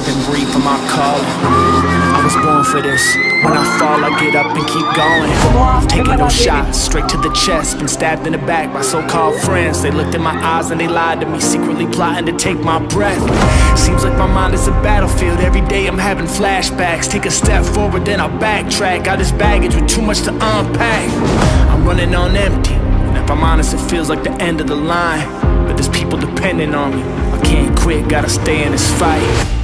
for my calling I was born for this. When I fall, I get up and keep going. Taking no shots, straight to the chest. Been stabbed in the back by so-called friends. They looked in my eyes and they lied to me, secretly plotting to take my breath. Seems like my mind is a battlefield. Every day I'm having flashbacks. Take a step forward, then I backtrack. Got this baggage with too much to unpack. I'm running on empty. And if I'm honest, it feels like the end of the line. But there's people depending on me. I can't quit, gotta stay in this fight.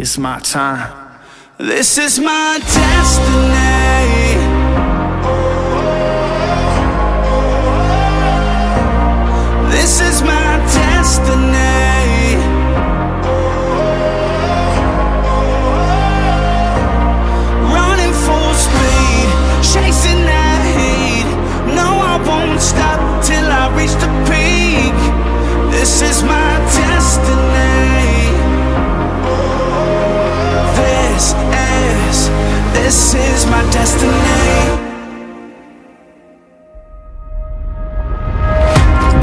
It's my time. This is my destiny. This is my destiny.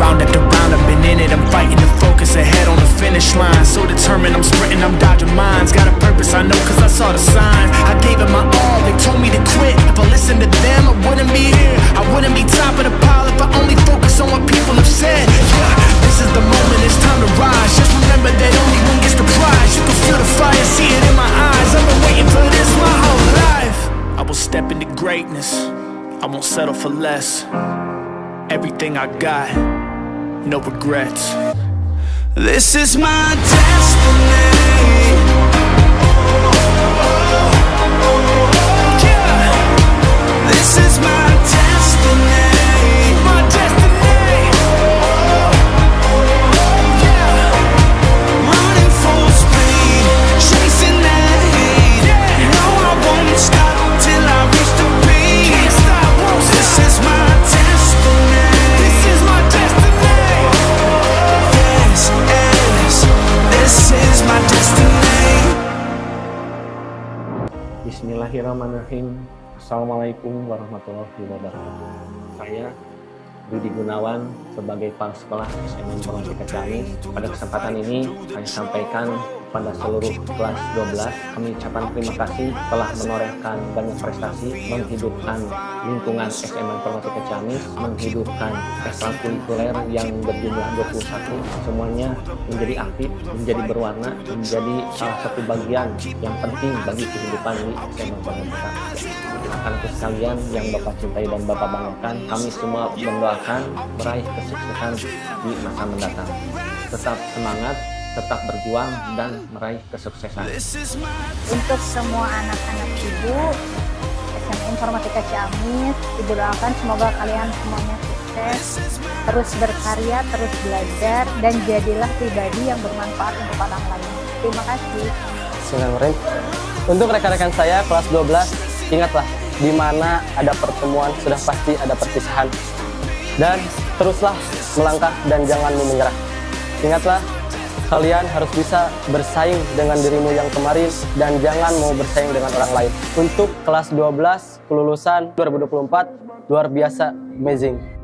Round after round, I've been in it. I'm fighting to focus ahead on the finish line. So determined, I'm sprinting, I'm dodging mines. Got a purpose, I know, cause I saw the signs. I gave it my step into greatness, I won't settle for less. Everything I got, no regrets. This is my destiny. Bismillahirrahmanirrahim. Assalamualaikum warahmatullahi wabarakatuh. Saya Budi Gunawan sebagai kepala sekolah SMA Informatika Ciamis. Pada kesempatan ini saya sampaikan pada seluruh kelas 12 kami ucapkan terima kasih telah menorehkan banyak prestasi menghidupkan lingkungan SMA Informatika Ciamis menghidupkan ekstrakurikuler yang berjumlah 21 semuanya menjadi aktif, menjadi berwarna, menjadi salah satu bagian yang penting bagi kehidupan di SMA Informatika anak-anak sekalian yang Bapak cintai dan Bapak banggakan, kami semua mendoakan meraih kesuksesan di masa mendatang. Tetap semangat, tetap berjuang, dan meraih kesuksesan. untuk semua anak-anak ibu SMA Informatika Ciamis ibu doakan semoga kalian semuanya sukses terus berkarya terus belajar dan jadilah pribadi yang bermanfaat untuk orang lain terima kasih Bismillahirrahmanirrahim. Untuk rekan-rekan saya kelas 12, ingatlah di mana ada pertemuan sudah pasti ada perpisahan. Dan teruslah melangkah dan jangan menyerah. Ingatlah kalian harus bisa bersaing dengan dirimu yang kemarin dan jangan mau bersaing dengan orang lain. Untuk kelas 12 kelulusan 2024 luar biasa amazing.